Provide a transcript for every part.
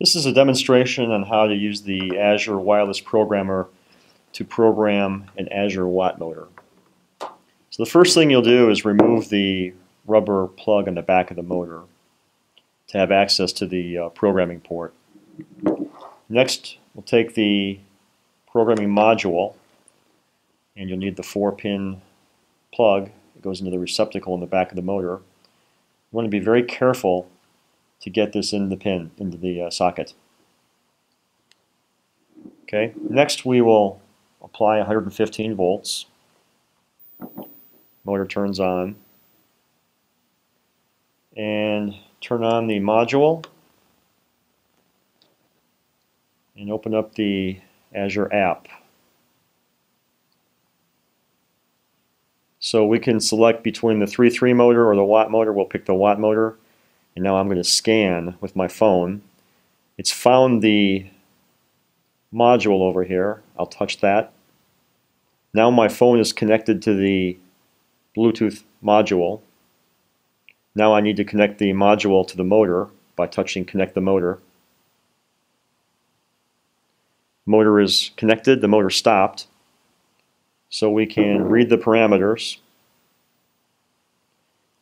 This is a demonstration on how to use the Azure Wireless Programmer to program an Azure Watt motor. So the first thing you'll do is remove the rubber plug on the back of the motor to have access to the uh, programming port. Next, we'll take the programming module and you'll need the 4-pin plug. It goes into the receptacle in the back of the motor. You want to be very careful to get this in the pin, into the uh, socket. Okay, next we will apply 115 volts. Motor turns on. And turn on the module and open up the Azure app. So we can select between the 3.3 motor or the watt motor. We'll pick the watt motor. And now I'm going to scan with my phone. It's found the module over here. I'll touch that. Now my phone is connected to the Bluetooth module. Now I need to connect the module to the motor by touching connect the motor. Motor is connected, the motor stopped. So we can read the parameters.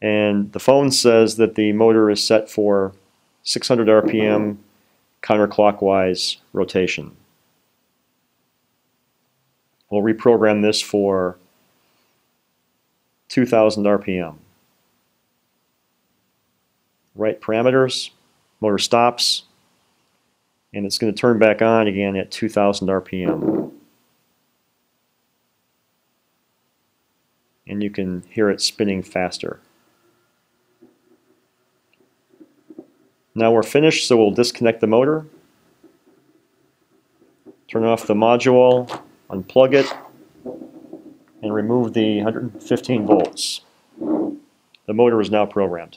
And the phone says that the motor is set for 600 RPM counterclockwise rotation. We'll reprogram this for 2000 RPM. Write parameters, motor stops, and it's going to turn back on again at 2000 RPM. And you can hear it spinning faster. Now we're finished, so we'll disconnect the motor, turn off the module, unplug it, and remove the 115 volts. The motor is now programmed.